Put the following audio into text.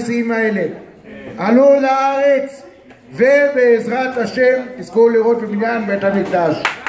הנשיאים האלה. עלו לארץ, ובעזרת השם תזכו לראות בבניין בית המקדש.